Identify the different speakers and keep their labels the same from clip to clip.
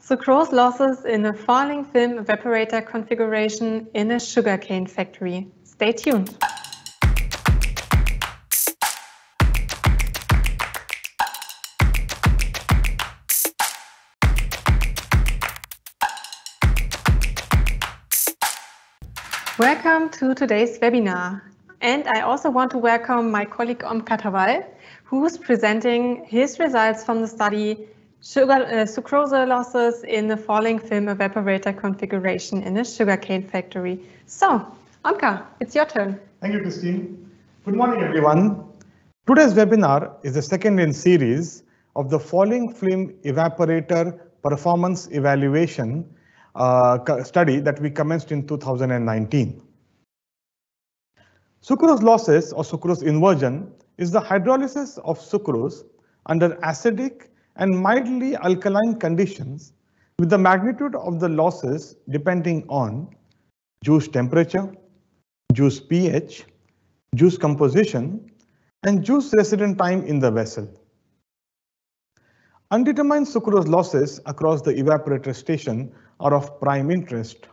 Speaker 1: Sucrose losses in a falling film evaporator configuration in a sugarcane factory. Stay tuned. Welcome to today's webinar. And I also want to welcome my colleague Omkar Thaval, who's presenting his results from the study sugar, uh, sucrose losses in the falling film evaporator configuration in a sugarcane factory. So, Omkar, it's your turn.
Speaker 2: Thank you, Christine. Good morning, everyone. Today's webinar is the second in series of the falling film evaporator performance evaluation uh, study that we commenced in 2019. Sucrose losses or sucrose inversion is the hydrolysis of sucrose under acidic and mildly alkaline conditions with the magnitude of the losses depending on juice temperature, juice pH, juice composition, and juice resident time in the vessel. Undetermined sucrose losses across the evaporator station are of prime interest,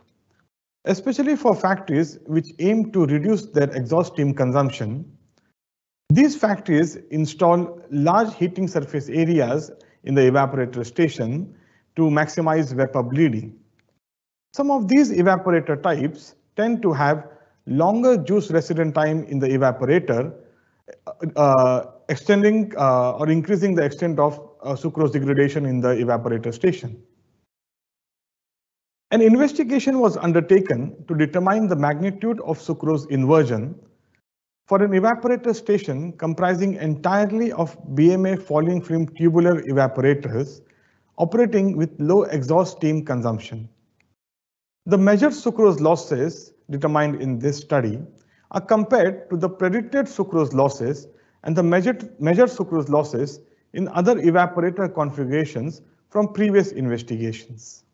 Speaker 2: especially for factories which aim to reduce their exhaust steam consumption. These factories install large heating surface areas in the evaporator station to maximize vapor bleeding. Some of these evaporator types tend to have longer juice resident time in the evaporator, uh, extending uh, or increasing the extent of uh, sucrose degradation in the evaporator station. An investigation was undertaken to determine the magnitude of sucrose inversion for an evaporator station comprising entirely of BMA falling film tubular evaporators operating with low exhaust steam consumption. The measured sucrose losses determined in this study are compared to the predicted sucrose losses and the measured, measured sucrose losses in other evaporator configurations from previous investigations.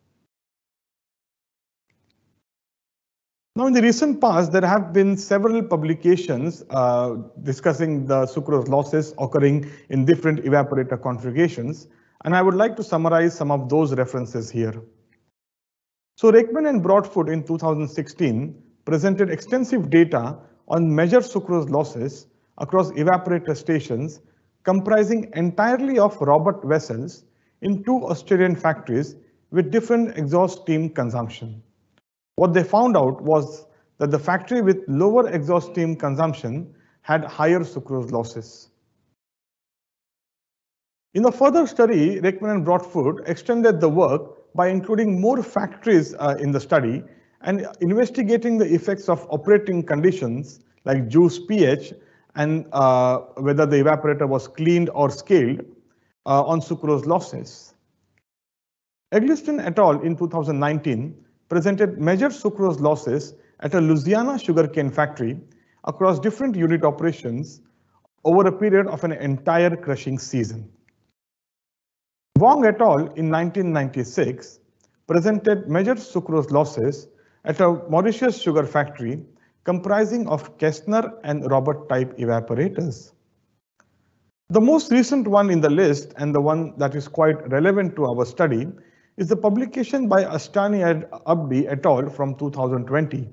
Speaker 2: Now, in the recent past, there have been several publications uh, discussing the sucrose losses occurring in different evaporator configurations, and I would like to summarize some of those references here. So Rackemann and Broadfoot in 2016 presented extensive data on measured sucrose losses across evaporator stations comprising entirely of Robert vessels in two Australian factories with different exhaust steam consumption. What they found out was that the factory with lower exhaust steam consumption had higher sucrose losses. In a further study, Rackemann and Broadfoot extended the work by including more factories uh, in the study and investigating the effects of operating conditions like juice pH and uh, whether the evaporator was cleaned or scaled uh, on sucrose losses. Eggleston et al. in 2019 presented measured sucrose losses at a Louisiana sugarcane factory across different unit operations over a period of an entire crushing season. Wong et al. in 1996 presented measured sucrose losses at a Mauritius sugar factory comprising of Kestner and Robert type evaporators. The most recent one in the list and the one that is quite relevant to our study is the publication by Ashtiani and Abdi et al. from 2020.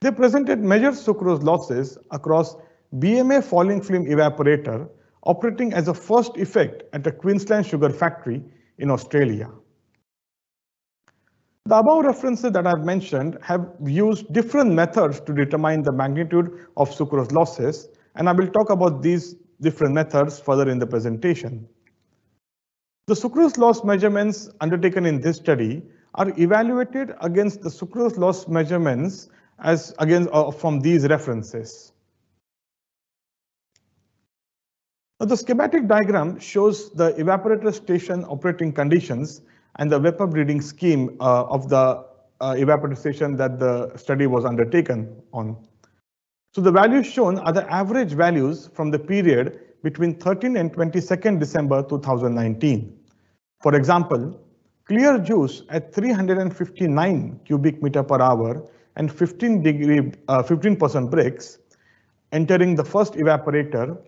Speaker 2: They presented measured sucrose losses across BMA falling film evaporator operating as a first effect at a Queensland sugar factory in Australia. The above references that I've mentioned have used different methods to determine the magnitude of sucrose losses, and I will talk about these different methods further in the presentation. The sucrose loss measurements undertaken in this study are evaluated against the sucrose loss measurements as again uh, from these references. Now, the schematic diagram shows the evaporator station operating conditions and the vapor bleeding scheme uh, of the uh, evaporator station that the study was undertaken on. So the values shown are the average values from the period between 13 and 22nd December 2019. For example, clear juice at 359 cubic meter per hour and 15 degree 15% uh, Brix entering the first evaporator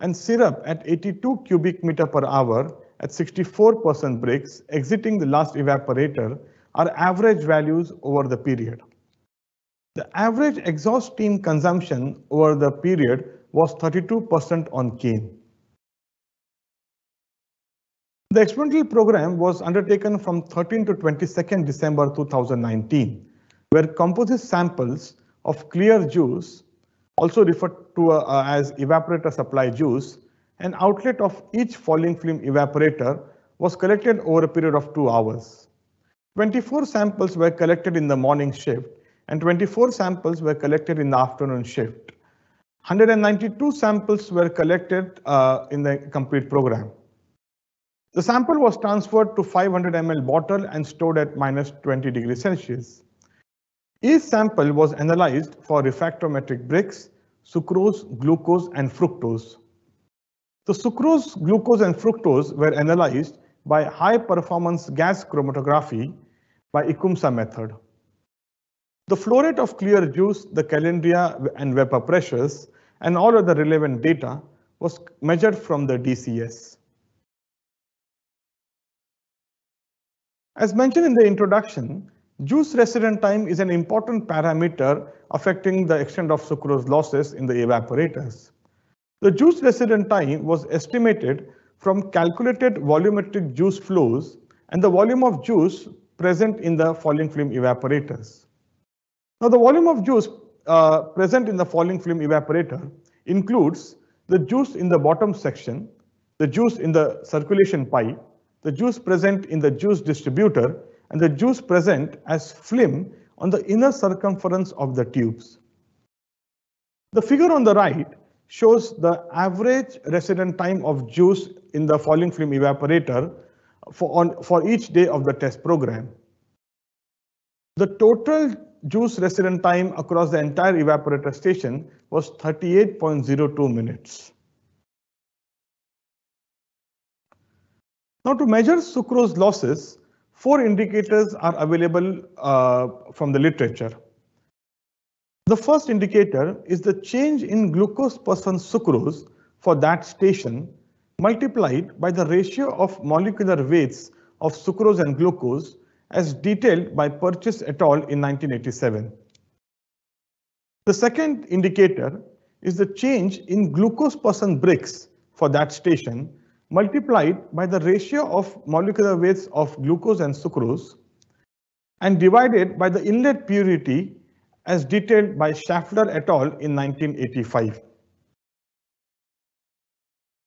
Speaker 2: and syrup at 82 cubic meter per hour at 64% Brix exiting the last evaporator are average values over the period. The average exhaust steam consumption over the period was 32% on cane. The experimental program was undertaken from 13 to 22nd December 2019, where composite samples of clear juice, also referred to uh, as evaporator supply juice, an outlet of each falling film evaporator was collected over a period of two hours. 24 samples were collected in the morning shift and 24 samples were collected in the afternoon shift. 192 samples were collected uh, in the complete program. The sample was transferred to 500 ml bottle and stored at minus 20 degrees Celsius. Each sample was analyzed for refractometric Brix, sucrose, glucose, and fructose. The sucrose, glucose, and fructose were analyzed by high performance gas chromatography by ICUMSA method. The flow rate of clear juice, the calandria and vapor pressures, and all other relevant data was measured from the DCS. As mentioned in the introduction, juice residence time is an important parameter affecting the extent of sucrose losses in the evaporators. The juice residence time was estimated from calculated volumetric juice flows and the volume of juice present in the falling film evaporators. Now the volume of juice uh, present in the falling film evaporator includes the juice in the bottom section, the juice in the circulation pipe, the juice present in the juice distributor, and the juice present as film on the inner circumference of the tubes. The figure on the right shows the average residence time of juice in the falling film evaporator for, on, for each day of the test program. The total juice residence time across the entire evaporator station was 38.02 minutes. Now to measure sucrose losses, four indicators are available uh, from the literature. The first indicator is the change in glucose percent sucrose for that station multiplied by the ratio of molecular weights of sucrose and glucose as detailed by Purchase et al. in 1987. The second indicator is the change in glucose percent Brix for that station multiplied by the ratio of molecular weights of glucose and sucrose and divided by the inlet purity as detailed by Schaffler et al. in 1985.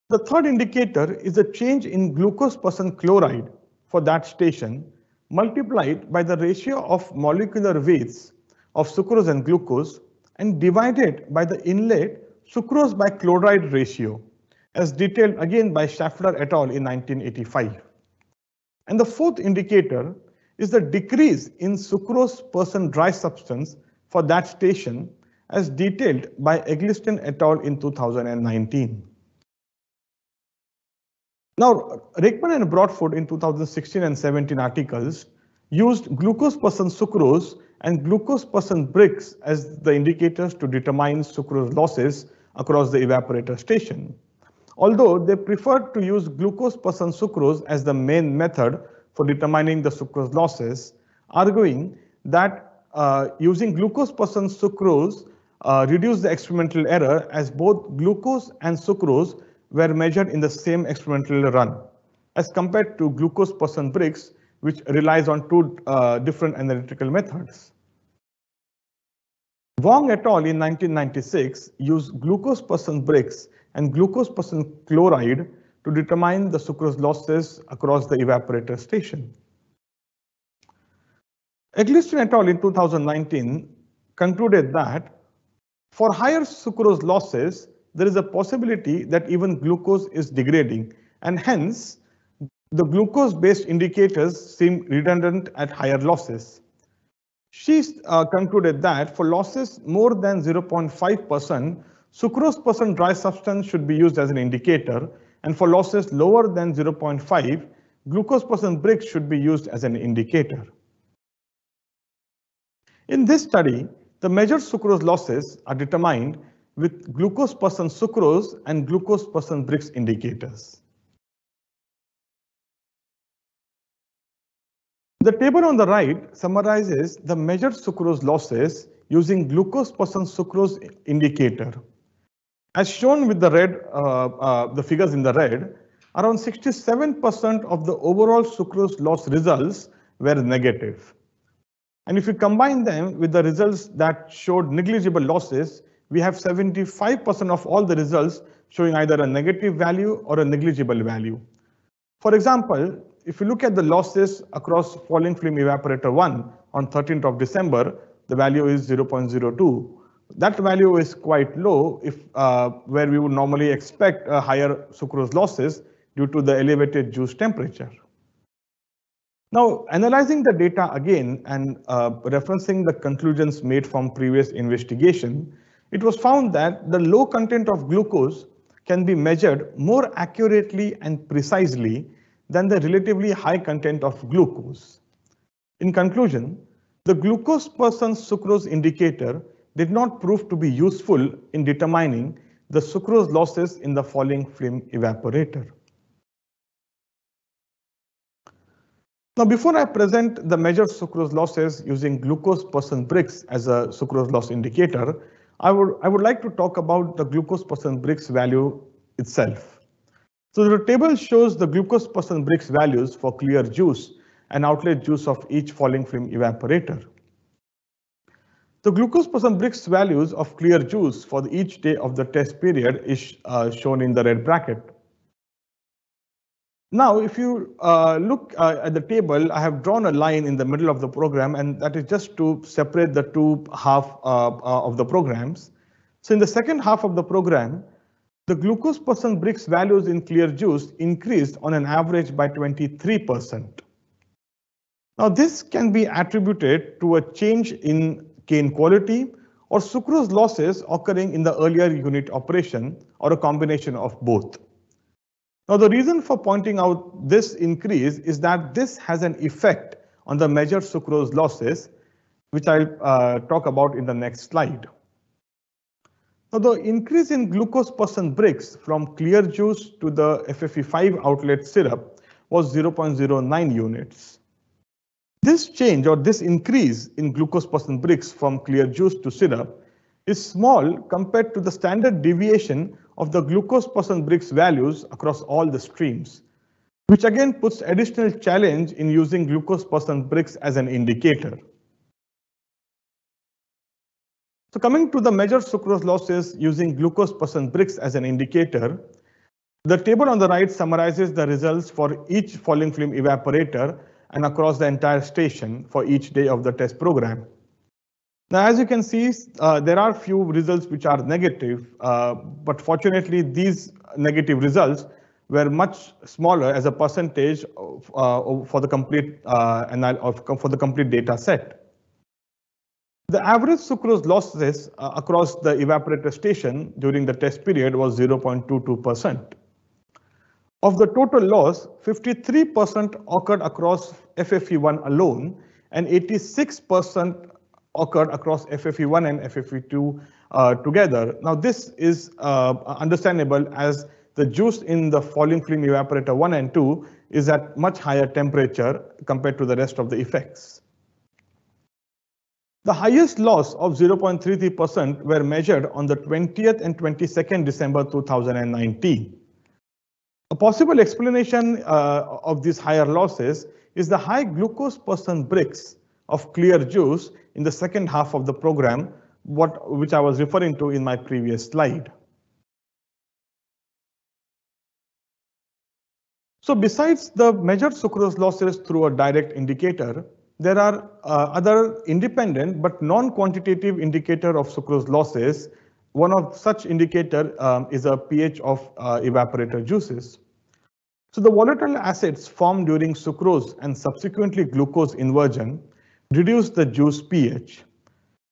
Speaker 2: The third indicator is the change in glucose percent chloride for that station multiplied by the ratio of molecular weights of sucrose and glucose and divided by the inlet sucrose by chloride ratio as detailed again by Schaffler et al. in 1985. And the fourth indicator is the decrease in sucrose percent dry substance for that station as detailed by Eggleston et al. in 2019. Now, Rackemann and Broadfoot in 2016 and 17 articles used glucose percent sucrose and glucose percent Brix as the indicators to determine sucrose losses across the evaporator station. Although they preferred to use glucose percent sucrose as the main method for determining the sucrose losses, arguing that uh, using glucose percent sucrose uh, reduced the experimental error as both glucose and sucrose were measured in the same experimental run, as compared to glucose percent Brix, which relies on two uh, different analytical methods. Wong et al. in 1996 used glucose percent Brix and glucose percent chloride to determine the sucrose losses across the evaporator station. Eggleston et al. in 2019 concluded that for higher sucrose losses, there is a possibility that even glucose is degrading and hence the glucose-based indicators seem redundant at higher losses. She uh, concluded that for losses more than 0.5%, Sucrose percent dry substance should be used as an indicator, and for losses lower than 0.5, glucose percent Brix should be used as an indicator. In this study, the measured sucrose losses are determined with glucose percent sucrose and glucose percent Brix indicators. The table on the right summarizes the measured sucrose losses using glucose percent sucrose indicator. As shown with the red, uh, uh, the figures in the red, around 67% of the overall sucrose loss results were negative. And if you combine them with the results that showed negligible losses, we have 75% of all the results showing either a negative value or a negligible value. For example, if you look at the losses across falling film evaporator 1 on 13th of December, the value is 0.02. That value is quite low if uh, where we would normally expect a higher sucrose losses due to the elevated juice temperature. Now, analyzing the data again and uh, referencing the conclusions made from previous investigation, it was found that the low content of glucose can be measured more accurately and precisely than the relatively high content of glucose. In conclusion, the glucose percent sucrose indicator did not prove to be useful in determining the sucrose losses in the falling film evaporator. Now, before I present the measured sucrose losses using glucose percent Brix as a sucrose loss indicator, I would, I would like to talk about the glucose percent Brix value itself. So the table shows the glucose percent Brix values for clear juice and outlet juice of each falling film evaporator. The glucose percent Brix values of clear juice for each day of the test period is uh, shown in the red bracket. Now, if you uh, look uh, at the table, I have drawn a line in the middle of the program, and that is just to separate the two half uh, uh of the programs. So in the second half of the program, the glucose percent Brix values in clear juice increased on an average by 23%. Now, this can be attributed to a change in cane quality or sucrose losses occurring in the earlier unit operation or a combination of both. Now, the reason for pointing out this increase is that this has an effect on the measured sucrose losses, which I'll uh, talk about in the next slide. Now, the increase in glucose percent Brix from clear juice to the FFE5 outlet syrup was 0.09 units. This change or this increase in glucose percent Brix from clear juice to syrup is small compared to the standard deviation of the glucose percent Brix values across all the streams, which again puts additional challenge in using glucose percent Brix as an indicator. So coming to the measured sucrose losses using glucose percent Brix as an indicator, the table on the right summarizes the results for each falling film evaporator and across the entire station for each day of the test program. Now, as you can see, uh, there are few results which are negative, uh, but fortunately, these negative results were much smaller as a percentage of, uh, for the complete uh, for the complete data set. The average sucrose losses uh, across the evaporator station during the test period was 0.22%. Of the total loss, 53% occurred across FFE1 alone and 86% occurred across FFE1 and FFE2 uh, together. Now, this is uh, understandable as the juice in the falling film evaporator 1 and 2 is at much higher temperature compared to the rest of the effects. The highest loss of 0.33% were measured on the 20th and 22nd December 2019. A possible explanation uh, of these higher losses is the high glucose percent Brix of clear juice in the second half of the program, what, which I was referring to in my previous slide. So besides the measured sucrose losses through a direct indicator, there are uh, other independent but non-quantitative indicator of sucrose losses. One of such indicator um, is a pH of uh, evaporator juices. So the volatile acids formed during sucrose and subsequently glucose inversion reduce the juice pH.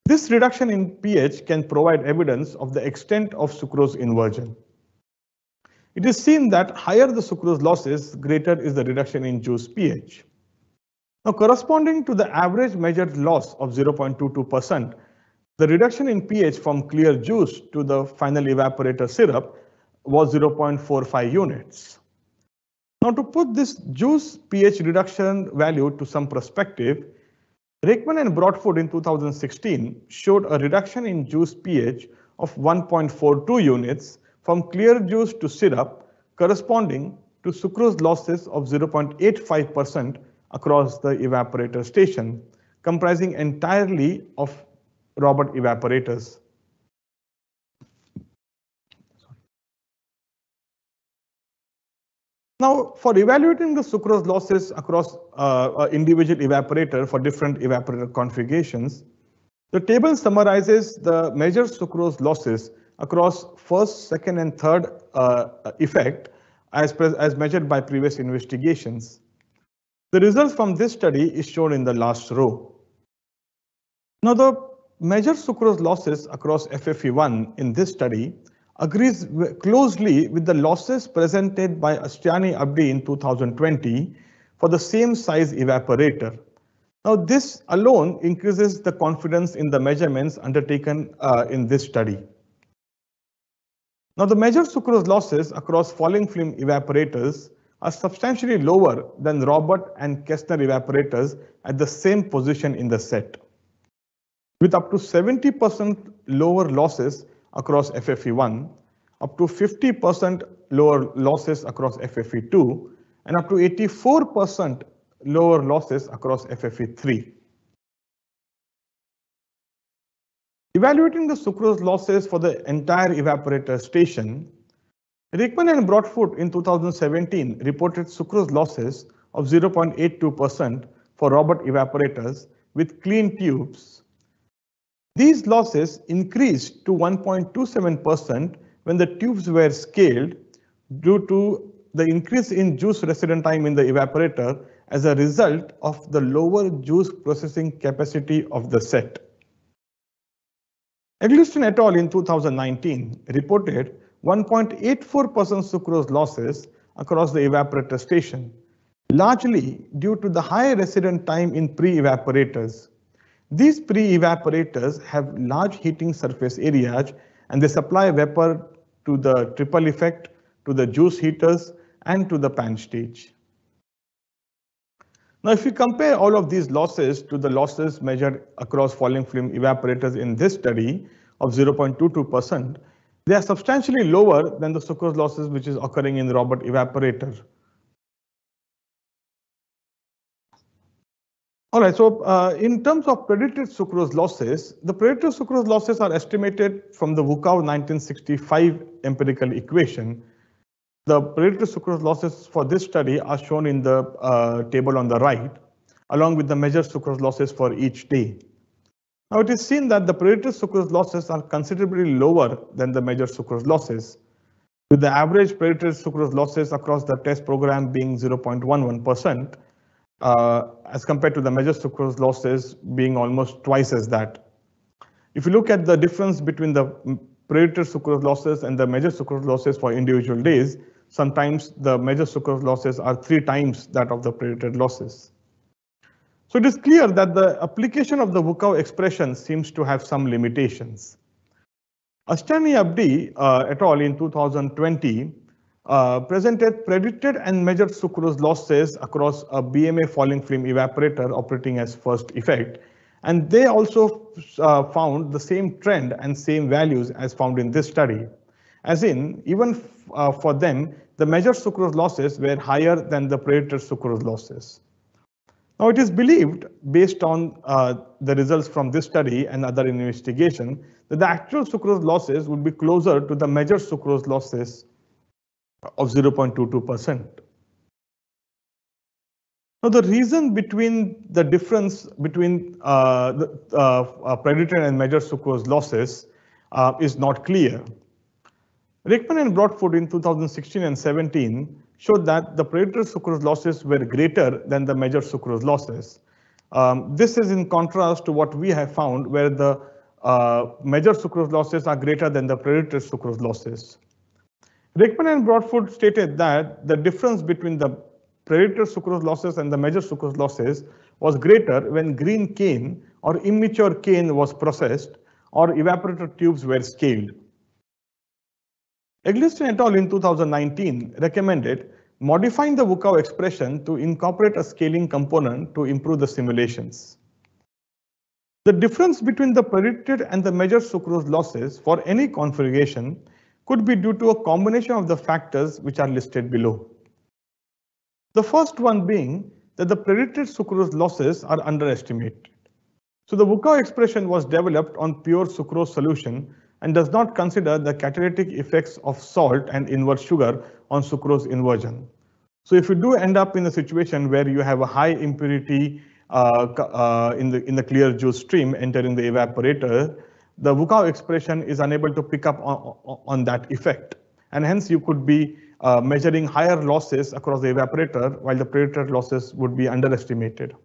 Speaker 2: This reduction in pH can provide evidence of the extent of sucrose inversion. It is seen that higher the sucrose losses, greater is the reduction in juice pH. Now, corresponding to the average measured loss of 0.22%, the reduction in pH from clear juice to the final evaporator syrup was 0.45 units. Now to put this juice pH reduction value to some perspective, Rackemann and Broadfoot in 2016 showed a reduction in juice pH of 1.42 units from clear juice to syrup corresponding to sucrose losses of 0.85% across the evaporator station, comprising entirely of Robert evaporators. Now, for evaluating the sucrose losses across uh, individual evaporator for different evaporator configurations, the table summarizes the measured sucrose losses across first, second, and third uh, effect as, as measured by previous investigations. The results from this study is shown in the last row. Now, the measured sucrose losses across FFE1 in this study agrees closely with the losses presented by Ashtiani Abdi in 2020 for the same size evaporator. Now, this alone increases the confidence in the measurements undertaken uh, in this study. Now, the measured sucrose losses across falling film evaporators are substantially lower than Robert and Kestner evaporators at the same position in the set, with up to 70% lower losses across FFE1, up to 50% lower losses across FFE2, and up to 84% lower losses across FFE3. Evaluating the sucrose losses for the entire evaporator station, Rackemann and Broadfoot in 2017 reported sucrose losses of 0.82% for Robert evaporators with clean tubes these losses increased to 1.27% when the tubes were scaled due to the increase in juice residence time in the evaporator as a result of the lower juice processing capacity of the set. Eggleston et al. in 2019 reported 1.84% sucrose losses across the evaporator station, largely due to the high residence time in pre-evaporators. These pre-evaporators have large heating surface areas and they supply vapor to the triple effect, to the juice heaters, and to the pan stage. Now, if we compare all of these losses to the losses measured across falling film evaporators in this study of 0.22%, they are substantially lower than the sucrose losses which is occurring in the Robert evaporator. All right, so uh, in terms of predicted sucrose losses, the predicted sucrose losses are estimated from the Vukov 1965 empirical equation. The predicted sucrose losses for this study are shown in the uh, table on the right, along with the measured sucrose losses for each day. Now it is seen that the predicted sucrose losses are considerably lower than the measured sucrose losses, with the average predicted sucrose losses across the test program being 0.11%, uh, as compared to the measured sucrose losses being almost twice as that. If you look at the difference between the predicted sucrose losses and the measured sucrose losses for individual days, sometimes the measured sucrose losses are three times that of the predicted losses. So it is clear that the application of the Vukov expression seems to have some limitations. Ashtiani Abdi uh, et al. in 2020 uh, presented predicted and measured sucrose losses across a BMA falling film evaporator operating as first effect. And they also uh, found the same trend and same values as found in this study. As in, even uh, for them, the measured sucrose losses were higher than the predicted sucrose losses. Now, it is believed, based on uh, the results from this study and other investigation, that the actual sucrose losses would be closer to the measured sucrose losses of 0.22%. Now, the reason between the difference between uh, the uh, uh, and measured sucrose losses uh, is not clear. Rackemann and Broadfoot in 2016 and 17 showed that the predicted sucrose losses were greater than the measured sucrose losses. Um, this is in contrast to what we have found where the uh, measured sucrose losses are greater than the predicted sucrose losses. Rackemann and Broadfoot stated that the difference between the predicted sucrose losses and the measured sucrose losses was greater when green cane or immature cane was processed or evaporator tubes were scaled. Eggleston et al. in 2019 recommended modifying the Vukov expression to incorporate a scaling component to improve the simulations. The difference between the predicted and the measured sucrose losses for any configuration could be due to a combination of the factors which are listed below. The first one being that the predicted sucrose losses are underestimated. So the Vukov expression was developed on pure sucrose solution and does not consider the catalytic effects of salt and inverse sugar on sucrose inversion. So if you do end up in a situation where you have a high impurity uh, uh, in the in the clear juice stream entering the evaporator, the Vukov expression is unable to pick up on, on that effect. And hence you could be uh, measuring higher losses across the evaporator while the predicted losses would be underestimated.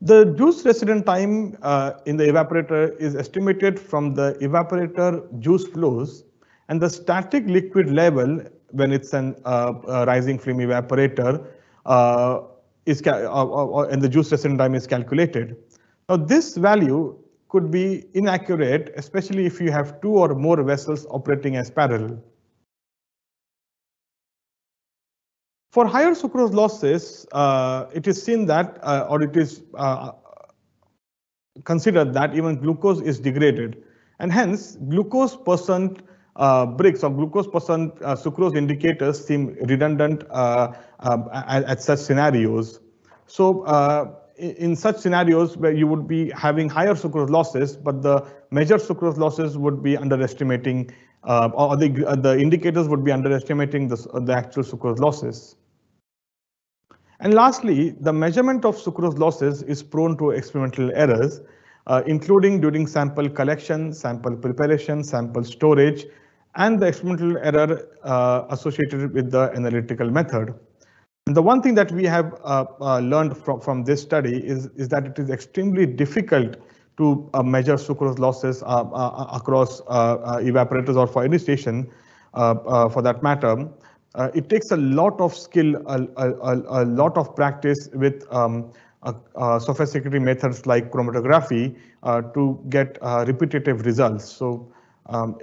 Speaker 2: The juice residence time uh, in the evaporator is estimated from the evaporator juice flows and the static liquid level when it's an uh, rising film evaporator uh, is uh, uh, and the juice residence time is calculated. Now this value could be inaccurate, especially if you have two or more vessels operating as parallel. For higher sucrose losses, uh, it is seen that, uh, or it is uh, considered that even glucose is degraded. And hence, glucose percent uh, Brix or glucose percent uh, sucrose indicators seem redundant uh, at, at, such scenarios. So in such scenarios where you would be having higher sucrose losses, but the measured sucrose losses would be underestimating, uh, or the, uh, the indicators would be underestimating the, the actual sucrose losses. And lastly, the measurement of sucrose losses is prone to experimental errors, uh, including during sample collection, sample preparation, sample storage, and the experimental error uh, associated with the analytical method. And the one thing that we have uh, uh, learned from, from this study is, is that it is extremely difficult to uh, measure sucrose losses uh, uh, across evaporators or for any station for that matter. Uh, it takes a lot of skill, a, a, a lot of practice with um, uh, sophisticated methods like chromatography uh, to get uh, repetitive results. So um,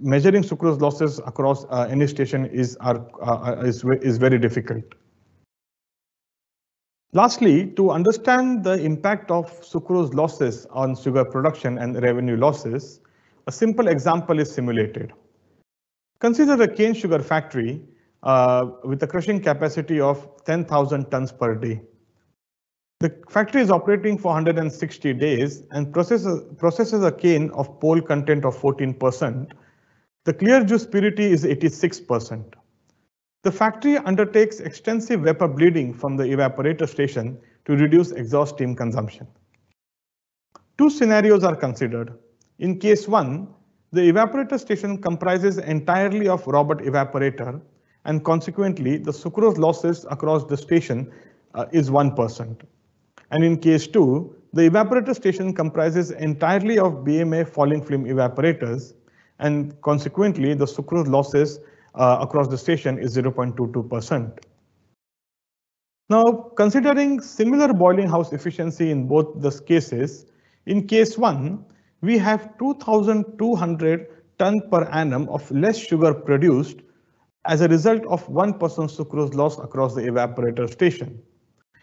Speaker 2: measuring sucrose losses across uh, any station is, are, uh, is, is very difficult. Lastly, to understand the impact of sucrose losses on sugar production and revenue losses, a simple example is simulated. Consider a cane sugar factory uh, with a crushing capacity of 10,000 tons per day. The factory is operating for 160 days and processes, processes a cane of pol content of 14%. The clear juice purity is 86%. The factory undertakes extensive vapor bleeding from the evaporator station to reduce exhaust steam consumption. Two scenarios are considered. In case one, the evaporator station comprises entirely of Robert evaporator and consequently the sucrose losses across the station uh, is 1%. And in case 2, the evaporator station comprises entirely of BMA falling film evaporators and consequently the sucrose losses uh, across the station is 0.22%. Now, considering similar boiling house efficiency in both the cases, in case 1, we have 2,200 ton per annum of less sugar produced as a result of 1% sucrose loss across the evaporator station.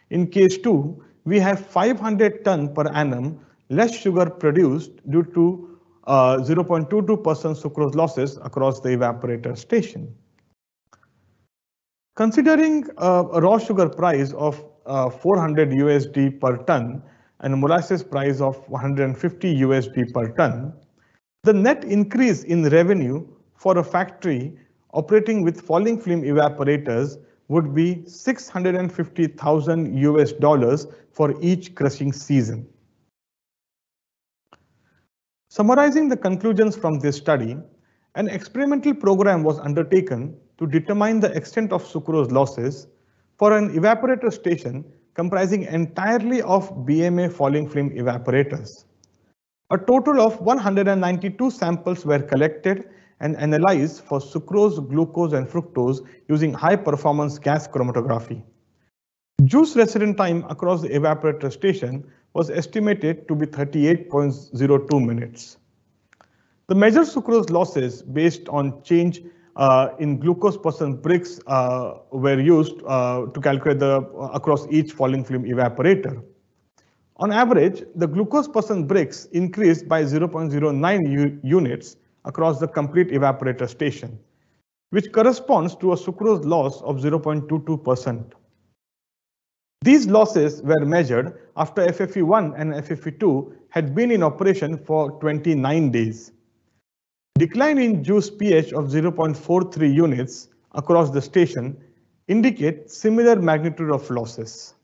Speaker 2: In case 2, we have 500 ton per annum less sugar produced due to 0.22% uh, sucrose losses across the evaporator station. Considering a raw sugar price of uh, 400 USD per ton and molasses price of 150 USD per ton, the net increase in revenue for a factory operating with falling film evaporators would be 650,000 US dollars for each crushing season. Summarizing the conclusions from this study, an experimental program was undertaken to determine the extent of sucrose losses for an evaporator station comprising entirely of BMA falling film evaporators. A total of 192 samples were collected and analyzed for sucrose, glucose, and fructose using high performance gas chromatography. Juice residence time across the evaporator station was estimated to be 38.02 minutes. The measured sucrose losses based on change uh, in glucose percent Brix uh, were used uh, to calculate the across each falling film evaporator. On average, the glucose percent Brix increased by 0.09 units across the complete evaporator station, which corresponds to a sucrose loss of 0.22%. These losses were measured after FFE1 and FFE2 had been in operation for 29 days. Decline in juice pH of 0.43 units across the station indicate similar magnitude of losses.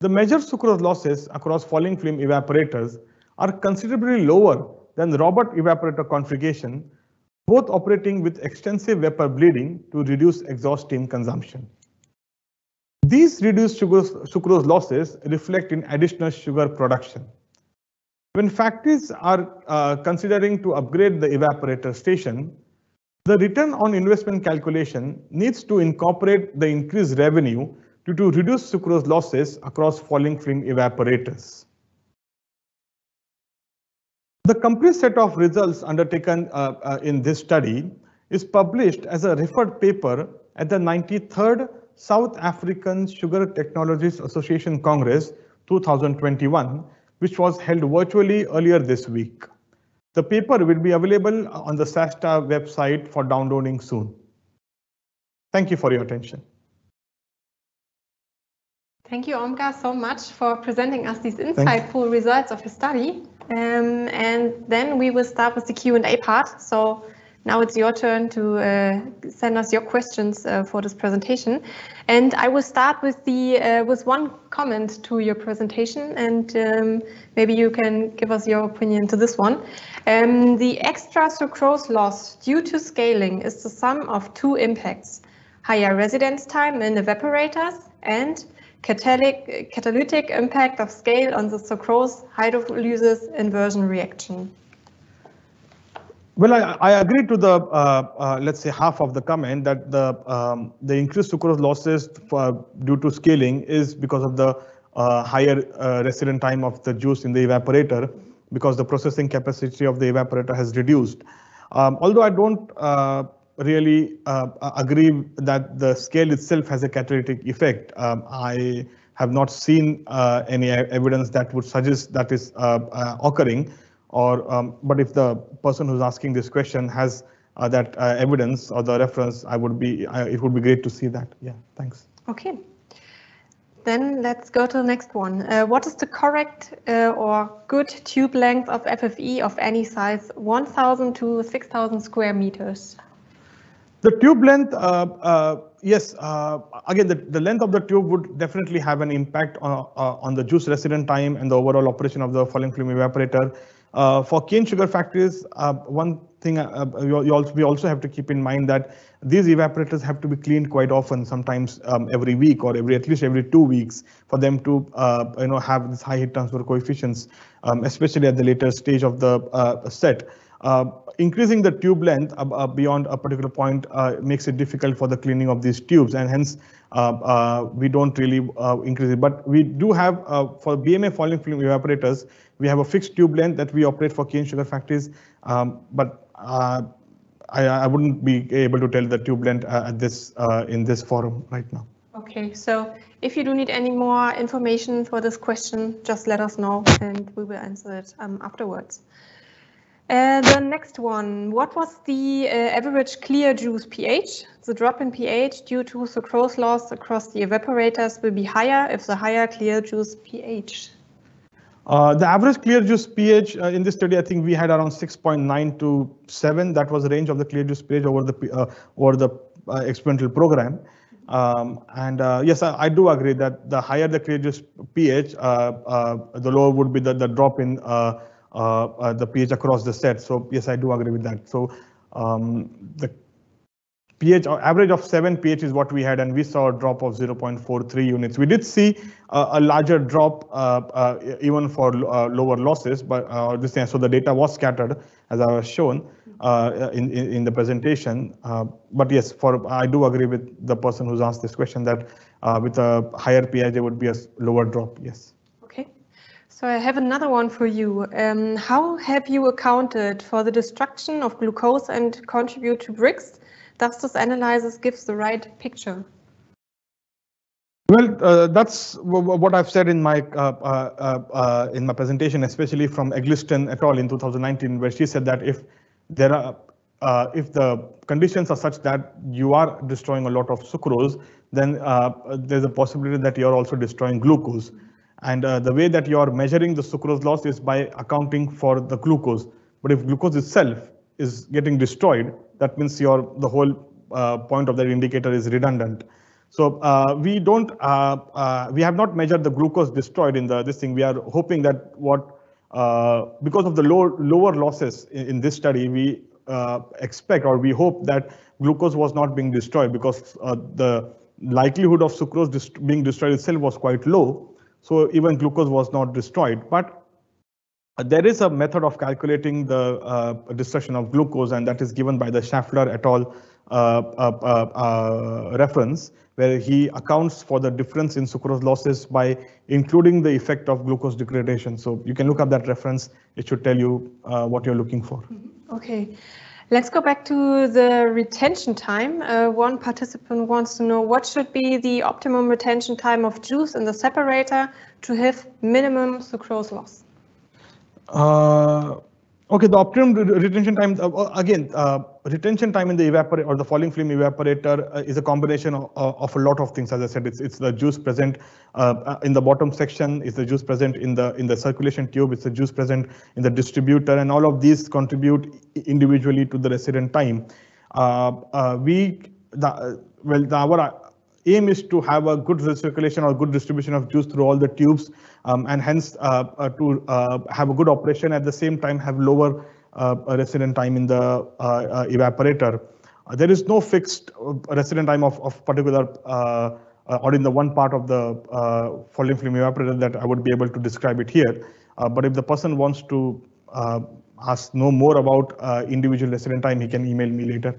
Speaker 2: The measured sucrose losses across falling film evaporators are considerably lower than the Robert evaporator configuration, both operating with extensive vapor bleeding to reduce exhaust steam consumption. These reduced sucrose losses reflect in additional sugar production. When factories are uh, considering to upgrade the evaporator station, the return on investment calculation needs to incorporate the increased revenue due to reduced sucrose losses across falling film evaporators. The complete set of results undertaken uh, uh, in this study is published as a referred paper at the 93rd South African Sugar Technologies Association Congress 2021, which was held virtually earlier this week. The paper will be available on the SASTA website for downloading soon. Thank you for your attention.
Speaker 1: Thank you, Omkar, so much for presenting us these insightful results of your study. Um, and then we will start with the Q&A part. So now it's your turn to uh, send us your questions uh, for this presentation. And I will start with the uh, with one comment to your presentation, and um, maybe you can give us your opinion to this one. Um, the extra sucrose loss due to scaling is the sum of two impacts, higher residence time in evaporators and catalytic, catalytic impact of scale on the sucrose hydrolysis inversion reaction.
Speaker 2: Well, I, I agree to the, uh, uh, let's say, half of the comment that the um, the increased sucrose losses for, due to scaling is because of the uh, higher uh, resident time of the juice in the evaporator because the processing capacity of the evaporator has reduced. Um, although I don't uh, really uh, agree that the scale itself has a catalytic effect, um, I have not seen any evidence that would suggest that is occurring or um, but if the person who's asking this question has uh, that uh, evidence or the reference, I would be uh, it would be great to see that. Yeah, thanks.
Speaker 1: Okay. Then let's go to the next one. Uh, what is the correct uh, or good tube length of FFE of any size, 1,000 to 6,000 square meters?
Speaker 2: The tube length, uh, yes, again, the, the length of the tube would definitely have an impact on, on the juice resident time and the overall operation of the falling film evaporator. Uh, for cane sugar factories, uh, one thing uh, you, also, we also have to keep in mind that these evaporators have to be cleaned quite often, sometimes um, every week or every at least every two weeks for them to uh, you know have this high heat transfer coefficients, um, especially at the later stage of the uh, set. Uh, increasing the tube length beyond a particular point makes it difficult for the cleaning of these tubes, and hence we don't really increase it. But we do have for BMA falling film evaporators, we have a fixed tube length that we operate for cane sugar factories, um, but uh, I, I, wouldn't be able to tell the tube length uh, at this uh, in this forum right now.
Speaker 1: Okay, so if you do need any more information for this question, just let us know and we will answer it um, afterwards. Uh, the next one, what was the uh, average clear juice pH? The drop in pH due to sucrose loss across the evaporators will be higher if the higher clear juice pH.
Speaker 2: Uh, the average clear juice pH uh, in this study, I think we had around 6.9 to 7. That was the range of the clear juice pH over the uh, over the uh, experimental program. Um, and uh, yes, I, I, do agree that the higher the clear juice pH, the lower would be the, the drop in the pH across the set. So yes, I do agree with that. So um, the pH average of 7 pH is what we had, and we saw a drop of 0.43 units. We did see uh, a larger drop uh, uh, even for uh, lower losses, but uh, this so the data was scattered as I was shown uh, in, in, in the presentation. but yes, for I do agree with the person who's asked this question that with a higher pH there would be a lower drop. Yes.
Speaker 1: Okay. So I have another one for you. Um, how have you accounted for the destruction of glucose and contribute to Brix does this analysis give the right picture?
Speaker 2: Well, uh, that's what I've said in my uh, uh, uh, in my presentation, especially from Eggleston et al. in 2019, where she said that if there are uh, if the conditions are such that you are destroying a lot of sucrose, then uh, there's a possibility that you're also destroying glucose. And the way that you're measuring the sucrose loss is by accounting for the glucose. But if glucose itself is getting destroyed, that means your the whole point of that indicator is redundant. So uh, we don't, uh, uh, we have not measured the glucose destroyed in the this thing. We are hoping that what, uh, because of the low, lower losses in, in this study, we uh, expect or we hope that glucose was not being destroyed because uh, the likelihood of sucrose being destroyed itself was quite low. So even glucose was not destroyed. But there is a method of calculating the destruction of glucose, and that is given by the Schaffler et al. reference where he accounts for the difference in sucrose losses by including the effect of glucose degradation. So you can look up that reference. It should tell you uh, what you're looking for.
Speaker 1: Mm-hmm. Okay. Let's go back to the retention time. Uh, one participant wants to know what should be the optimum retention time of juice in the separator to have minimum sucrose loss?
Speaker 2: Uh, Okay, the optimum retention time, uh, uh, again, uh, retention time in the evaporator or the falling film evaporator uh, is a combination of, uh, of, a lot of things. As I said, it's, it's the juice present uh, in the bottom section, it's the juice present in the in the circulation tube, it's the juice present in the distributor, and all of these contribute individually to the resident time. we, the, well, the, our aim is to have a good recirculation or good distribution of juice through all the tubes um, and hence uh, uh, to uh, have a good operation at the same time have lower uh, resident time in the uh, uh, evaporator. there is no fixed resident time of, of particular or in the one part of the falling film evaporator that I would be able to describe it here. but if the person wants to ask know more about individual resident time, he can email me later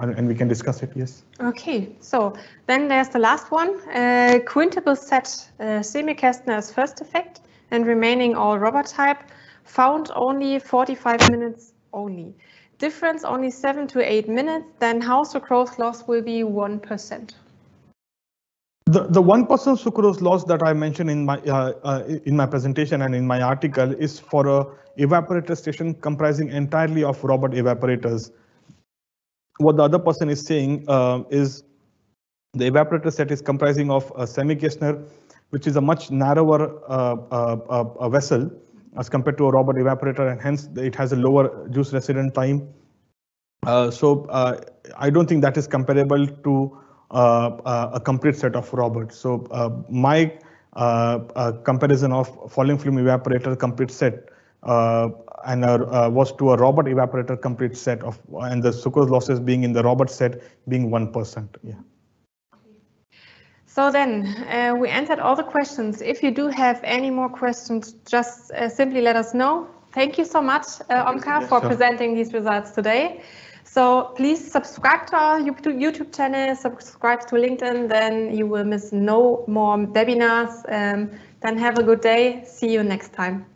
Speaker 2: and we can discuss it, yes.
Speaker 1: Okay, so then there's the last one. Uh, quintuple set uh, Semi-Kestner as first effect and remaining all Robert type found only 45 minutes only. Difference only 7 to 8 minutes, then how sucrose loss will be 1%?
Speaker 2: The, the 1% sucrose loss that I mentioned in my uh, uh, in my presentation and in my article is for a evaporator station comprising entirely of Robert evaporators what the other person is saying uh, is the evaporator set is comprising of a semi-Kestner, which is a much narrower uh, uh, uh vessel as compared to a Robert evaporator, and hence it has a lower juice resident time. Uh, so uh, I don't think that is comparable to a complete set of Robert. So my comparison of falling film evaporator complete set and uh, was to a Robert evaporator complete set of, and the sucrose losses being in the Robert set being 1%. Yeah.
Speaker 1: So then uh, we answered all the questions. If you do have any more questions, just uh, simply let us know. Thank you so much, uh, Omkar, for sure. presenting these results today. So please subscribe to our YouTube channel, subscribe to LinkedIn, then you will miss no more webinars. Um, then have a good day. See you next time.